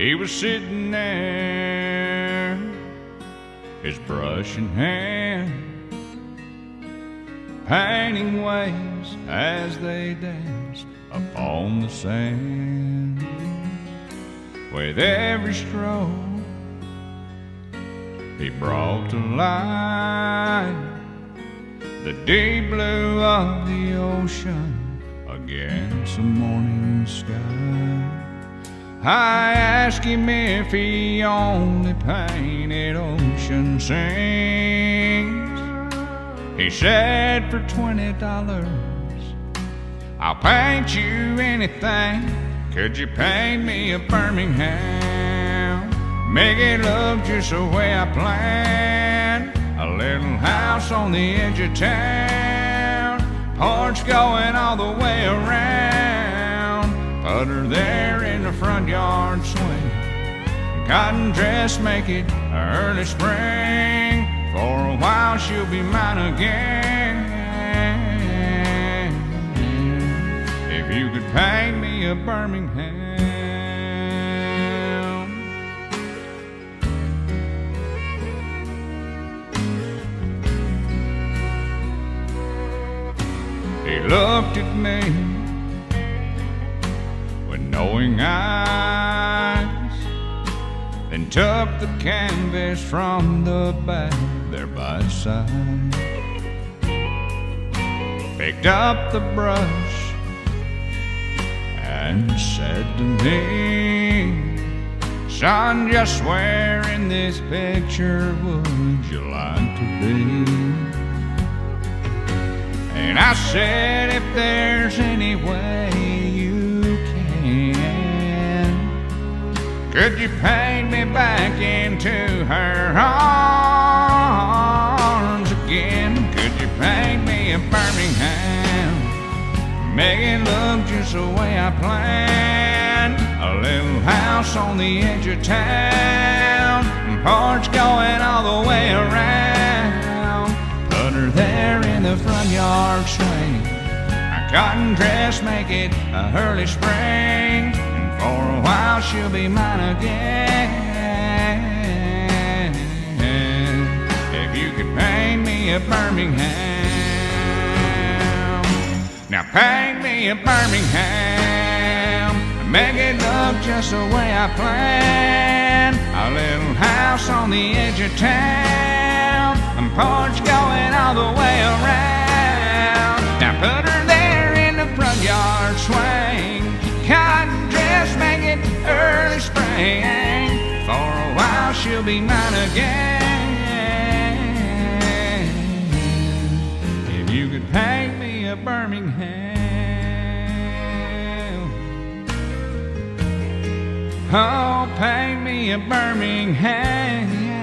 he was sitting there, his brush in hand, painting waves as they danced upon the sand. With every stroke, he brought to light the deep blue of the ocean against the morning sky. I asked him if he only painted ocean scenes. He said for twenty dollars, I'll paint you anything. Could you paint me a Birmingham? Make it look just the way I planned. A little house on the edge of town, porch going all the way around. Put her there in the front yard swing. Cotton dress, make it early spring. For a while she'll be mine again. If you could paint me a Birmingham. He looked at me knowing eyes, then took the canvas from the back there by side, picked up the brush and said to me, Son, just where in this picture would you like to be? And I said, if there's any way could you paint me back into her arms again? Could you paint me a Birmingham? Make it look just the way I planned. A little house on the edge of town, porch going all the way around. Put her there in the front yard swing. A cotton dress, make it a early spring. For a while she'll be mine again. If you could paint me a Birmingham. Now paint me a Birmingham. Make it look just the way I planned. A little house on the edge of town. And porch going all the way around. She'll be mine again. If you could paint me a Birmingham. Oh, paint me a Birmingham.